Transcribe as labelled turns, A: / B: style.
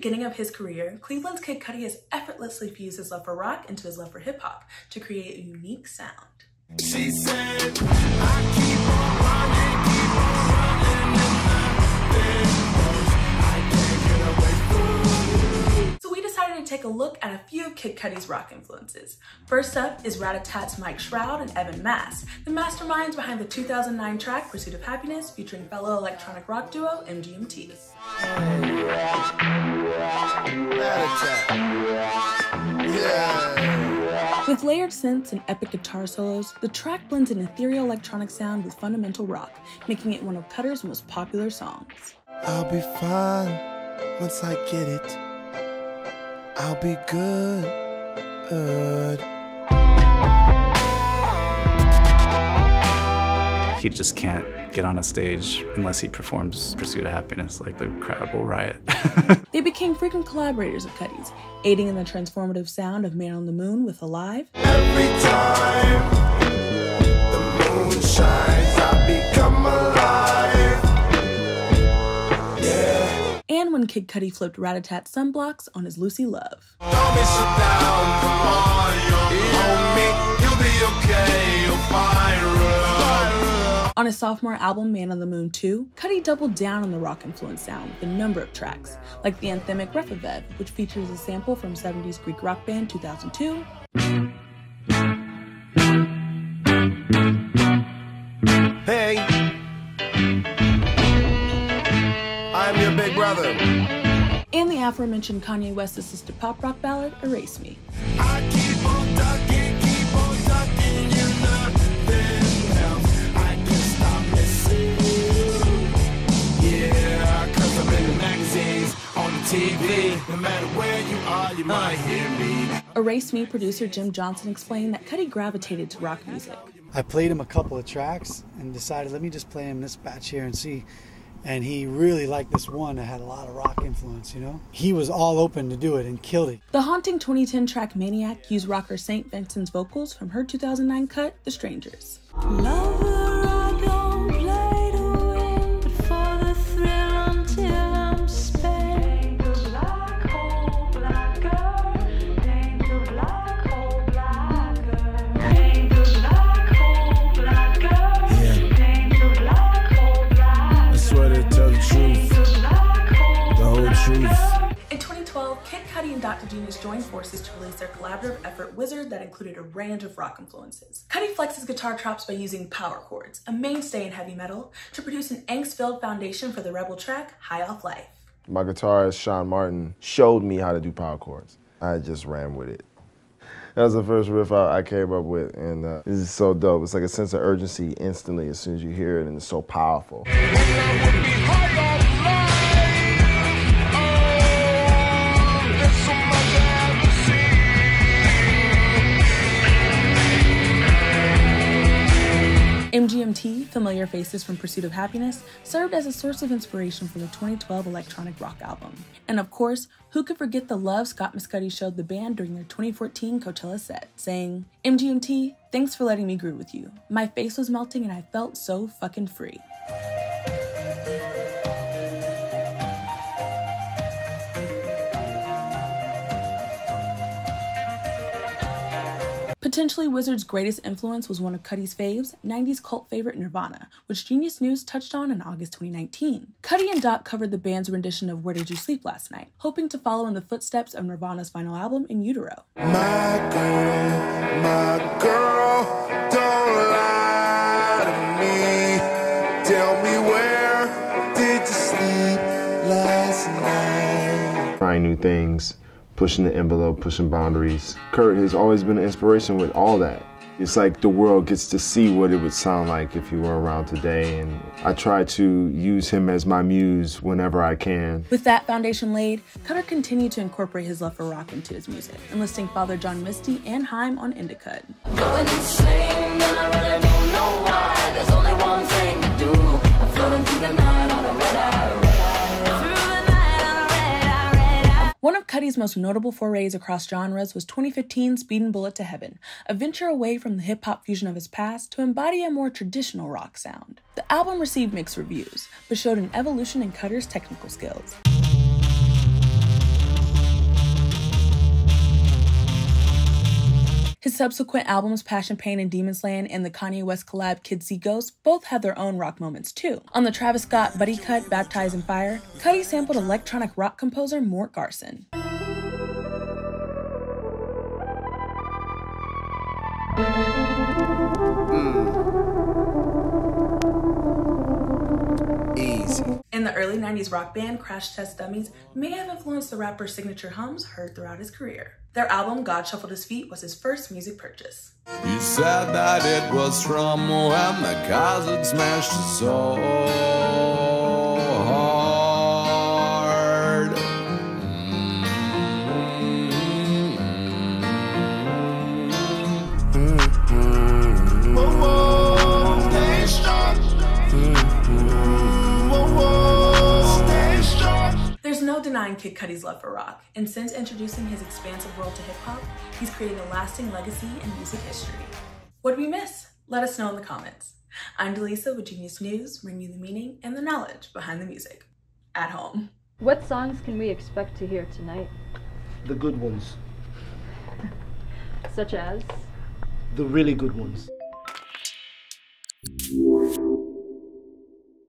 A: beginning of his career, Cleveland's Kid Cudi has effortlessly fused his love for rock into his love for hip hop to create a unique sound. She said, Kid Cudi's rock influences. First up is Ratatat's Mike Stroud and Evan Mast, the masterminds behind the 2009 track Pursuit of Happiness featuring fellow electronic rock duo MGMT. With layered synths and epic guitar solos, the track blends an ethereal electronic sound with fundamental rock, making it one of Cudi's most popular songs.
B: I'll be fine once I get it. I'll be good. good.
C: He just can't get on a stage unless he performs Pursuit of Happiness, like the crowd will riot.
A: they became frequent collaborators of Cudi's, aiding in the transformative sound of Man on the Moon with Alive. Every time the moon shines, when Kid Cudi flipped Ratatat sunblocks on his Lucy Love. On his sophomore album, Man on the Moon 2, Cudi doubled down on the rock influenced sound with a number of tracks, like the anthemic REVOFEV, which features a sample from 70s Greek rock band 2002.
B: Brother.
A: And the aforementioned Kanye West assisted pop rock ballad, Erase Me. TV. No matter where you are, you might hear me. Erase Me producer Jim Jonsin explained that Cudi gravitated to rock music.
D: I played him a couple of tracks and decided, let me just play him this batch here and see. And he really liked this one that had a lot of rock influence, you know? He was all open to do it and killed it.
A: The haunting 2010 track Maniac used rocker St. Vincent's vocals from her 2009 cut, The Strangers. Dot da Genius joined forces to release their collaborative effort Wizard that included a range of rock influences. Cudi flexes guitar chops by using power chords, a mainstay in heavy metal, to produce an angst-filled foundation for the rebel track High Off Life.
E: My guitarist, Sean Martin, showed me how to do power chords. I just ran with it. That was the first riff I, I came up with, and uh, this is so dope. It's like a sense of urgency instantly as soon as you hear it, and it's so powerful.
A: MGMT, Familiar Faces from Pursuit of Happiness, served as a source of inspiration for the 2012 electronic rock album. And of course, who could forget the love Scott Mescudi showed the band during their 2014 Coachella set, saying, MGMT, thanks for letting me groove with you. My face was melting and I felt so fucking free. Potentially Wizard's greatest influence was one of Cudi's faves, 90s cult favorite Nirvana, which Genius News touched on in August 2019. Cudi and Dot covered the band's rendition of Where Did You Sleep Last Night, hoping to follow in the footsteps of Nirvana's final album, In Utero. My girl, my girl, don't lie to me. Tell me
E: where did you sleep last night? Trying new things pushing the envelope, pushing boundaries. Kurt has always been an inspiration with all that. It's like the world gets to see what it would sound like if he were around today, and I try to use him as my muse whenever I can.
A: With that foundation laid, Cudi continued to incorporate his love for rock into his music, enlisting Father John Misty and Haim on Indicud. Doherty's most notable forays across genres was 2015's Speedin' Bullet to Heaven, a venture away from the hip hop fusion of his past to embody a more traditional rock sound. The album received mixed reviews, but showed an evolution in Cudi's technical skills. His subsequent albums, Passion, Pain, and Demon Slayin', and the Kanye West collab Kids See Ghosts, both had their own rock moments too. On the Travis Scott Buddy Cut, Baptized in Fire, Cudi sampled electronic rock composer Mort Garson. In the early 90s rock band, Crash Test Dummies may have influenced the rapper's signature hums heard throughout his career. Their album, God Shuffled His Feet, was his first music purchase.
F: He said that it was from when the had smashed his soul
A: There's Kid Cudi's love for rock, and since introducing his expansive world to hip hop, he's creating a lasting legacy in music history. What did we miss? Let us know in the comments. I'm Delisa with Genius News, bringing you the meaning and the knowledge behind the music. At home.
G: What songs can we expect to hear tonight?
H: The good ones.
G: Such as?
H: The really good ones.